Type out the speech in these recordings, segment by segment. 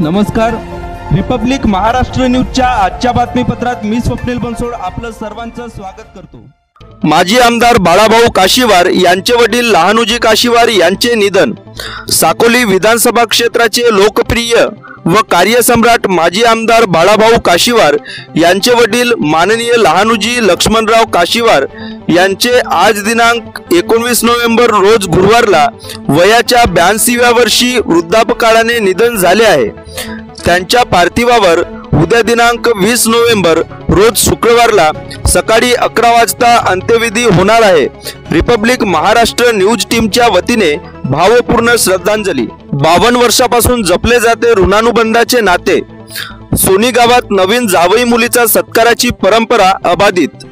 नमस्कार. रिपब्लिक महाराष्ट्र न्यूजच्या आजच्या बातमीपत्रात मी स्वप्नील बनसोड आपलं सर्वांचं स्वागत करतो. माजी आमदार बाळाभाऊ काशीवार यांचे वडील लहानुजी काशीवार यांचे निधन. साकोली विधानसभा क्षेत्राचे लोकप्रिय व कार्यसम्राट माजी आमदार बाळाभाऊ काशीवार यांचे वडील माननीय लहानुजी लक्ष्मणराव काशीवार यांचे आज दिनांक एकोणवीस नोव्हेंबर रोज गुरुवारला वयाच्या ब्याऐंशीव्या वर्षी वृद्धापकाळाने निधन झाले आहे. त्यांच्या पार्थिवावर उद्या दिनांक वीस नोव्हेंबर रोज शुक्रवारला सकाळी अकरा वाजता अंत्यविधी होणार आहे. रिपब्लिक महाराष्ट्र न्यूज टीमच्या वतीने भावपूर्ण श्रद्धांजली. बावन्न वर्षापासून जपले जाते ऋणानुबंधाचे नाते. सोनी गावात नवीन जावई मुलीचा सत्काराची परंपरा अबाधित.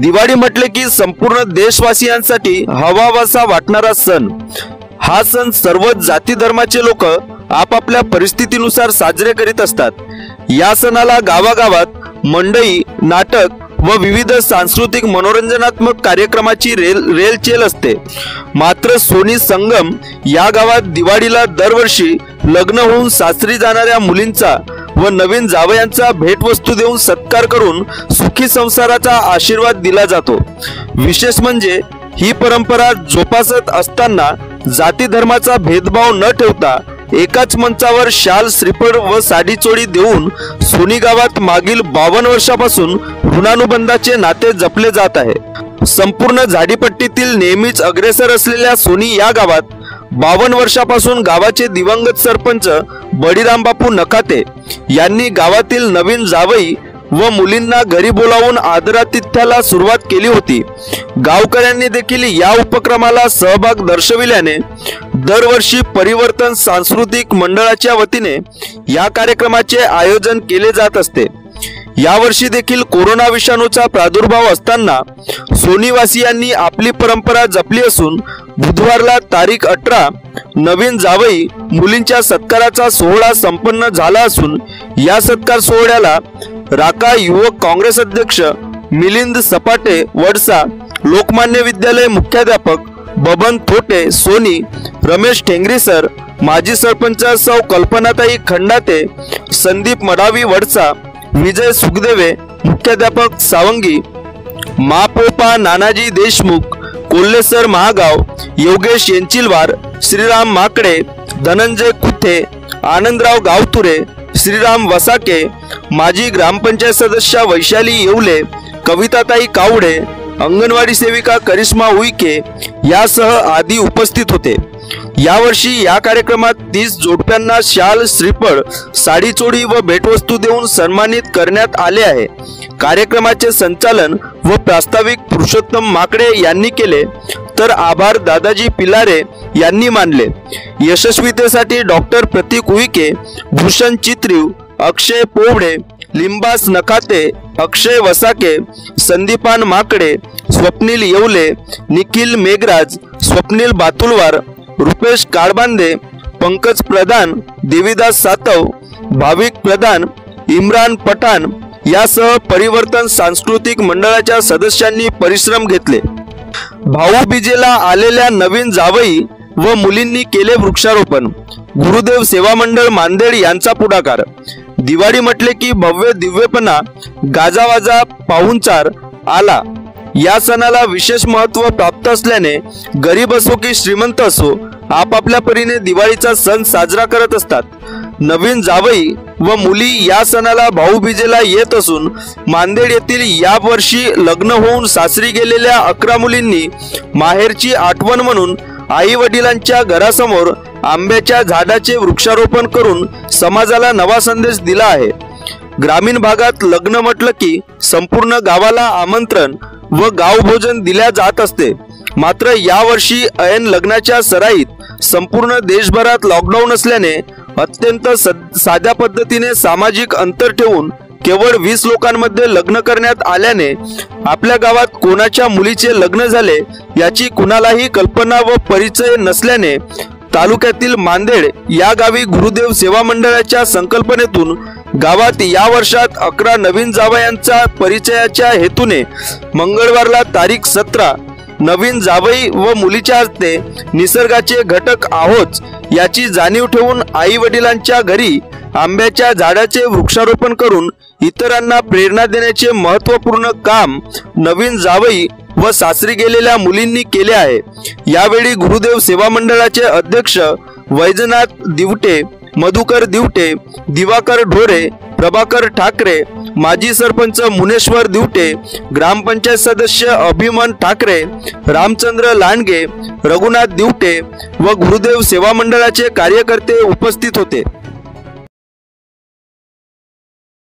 दिवाळी म्हटले की संपूर्ण देशवासियांसाठी हवावासा वाटणारा सण. हा सण सर्व जाती धर्माचे लोक आपापल्या परिस्थितीनुसार साजरे करीत असतात. या सणाला गावागावात मंडई नाटक व विविध सांस्कृतिक मनोरंजनात्मक कार्यक्रमाची रेल रेलचेल असते. मात्र सोनी संगम या गावात दिवाळीला दरवर्षी लग्न होऊन सासरी जाणाऱ्या मुलींचा व नवीन जावयांचा भेटवस्तू देऊन सत्कार करून सुखी संसाराचा आशीर्वाद दिला जातो. विशेष म्हणजे ही परंपरा जोपासत असताना जाती धर्माचा भेदभाव न ठेवता एकाच मंचावर शाल श्रीफळ व साडीचोळी देऊन सोनी गावात मागील बावन्न वर्षापासून ऋणानुबंधाचे नाते जपले जात आहे. संपूर्ण झाडीपट्टीतील नेहमीच अग्रेसर असलेल्या सोनी या गावात बावन्न वर्षापासून गावाचे दिवंगत सरपंच बळीरामबापू नखाते नकाते यांनी गावातील नवीन जावई व मुलींना घरी बोलावून आदरातिथ्याला सुरुवात केली होती. गावकऱ्यांनी देखील या उपक्रमाला सहभाग दर्शविल्याने दरवर्षी परिवर्तन सांस्कृतिक मंडळाच्या वतीने या कार्यक्रमाचे आयोजन केले जात असते. यावर्षी देखील कोरोना विषाणूचा प्रादुर्भाव असताना सोनीवासियांनी आपली परंपरा जपली असून बुधवारला तारीख अठरा नवीन जावई मुलींच्या सत्काराचा सोहळा संपन्न झाला असून या सत्कार सोहळ्याला राका युवक काँग्रेस अध्यक्ष मिलिंद सपाटे वडसा लोकमान्य विद्यालय मुख्याध्यापक बबन थोटे सोनी रमेश ठेंगरी सर माजी सरपंच सौ कल्पनाताई खंडाते संदीप मडावी वडसा विजय सुखदेवे मुख्याध्यापक सावंगी मापोपा नानाजी देशमुख कोल्हेसर महागाव योगेश येंचिलवार श्रीराम माकडे धनंजय कुथे आनंदराव गावतुरे श्रीराम वसाके माजी ग्रामपंचायत सदस्य वैशाली येवले कविताताई कावडे अंगणवाडी सेविका करिश्मा उईके यासह आदी उपस्थित होते. यावर्षी या कार्यक्रमात तीस जोडप्यांना शाल श्रीफळ साडीचोडी व भेटवस्तू देऊन सन्मानित करण्यात आले आहे. कार्यक्रमाचे संचालन व प्रास्ताविक पुरुषोत्तम माकडे यांनी केले. तर आभार दादाजी पिलारे यांनी मानले. यशस्वीतेसाठी डॉक्टर प्रतीक उईके भूषण चित्रीव अक्षय पोवडे लिंबास नकाते अक्षय वसाके संदीपान माकडे स्वप्नील येवले निखिल मेघराज स्वप्नील बातुलवार रुपेश काळबांदे पंकज प्रधान देवीदास सातव भाविक प्रधान इम्रान पठाण यासह परिवर्तन सांस्कृतिक मंडळाच्या सदस्यांनी परिश्रम घेतले. भाऊबीजेला आलेल्या नवीन जावई व मुलींनी केले वृक्षारोपण. गुरुदेव सेवा मंडळ मांदेड यांचा पुढाकार. दिवाळी म्हटले की भव्य दिव्यपणा गाजावाजा पाहुणचार आला. या सणाला विशेष महत्त्व प्राप्त असल्याने गरीब असो की श्रीमंत असो आपापल्या परीने दिवाळीचा सण साजरा करत असतात. नवीन जावई व मुली या सणाला भाऊबीजेला येत असून मांदेड येथील या वर्षी लग्न होऊन सासरी गेलेल्या अकरा मुलींनी माहेरची आठवण म्हणून आई वडिलांच्या घरासमोर आंब्याच्या झाडाचे वृक्षारोपण करून समाजाला नवा संदेश दिला आहे. ग्रामीण भागात लग्न म्हटलं की संपूर्ण गावाला आमंत्रण व गावभोजन दिल्या जात असते. मात्र यावर्षी ऐन लग्नाच्या सराईत संपूर्ण देशभरात लॉकडाऊन असल्याने अत्यंत सद- साध्या पद्धतीने सामाजिक अंतर ठेवून केवळ वीस लोकांमध्ये लग्न करण्यात आल्याने आपल्या गावात कोणाच्या मुलीचे लग्न झाले याची कुणालाही कल्पना व परिचय नसल्याने तालुक्यातील मांदेड या गावी गुरुदेव सेवा मंडळाच्या संकल्पनेतून गावात या वर्षात अकरा नवीन जावयांचा परिचयाच्या हेतूने मंगळवारला तारीख सतरा नवीन जावई व मुलीच्या हस्ते निसर्गाचे घटक आहोत याची जाणीव ठेवून आई वडिलांच्या घरी आंब्याच्या झाडाचे वृक्षारोपण करून इतरांना प्रेरणा देण्याचे महत्त्वपूर्ण काम नवीन जावई व सासरी गेलेल्या मुलींनी केले आहे. यावेळी गुरुदेव सेवा मंडळाचे अध्यक्ष वैजनाथ दिवटे मधुकर दिवटे दिवाकर ढोरे प्रभाकर ठाकरे माजी सरपंच मुनेश्वर दिवटे ग्रामपंचायत सदस्य अभिमन ठाकरे रामचंद्र लांडगे रघुनाथ दिवटे व गुरुदेव सेवा मंडळाचे कार्यकर्ते उपस्थित होते.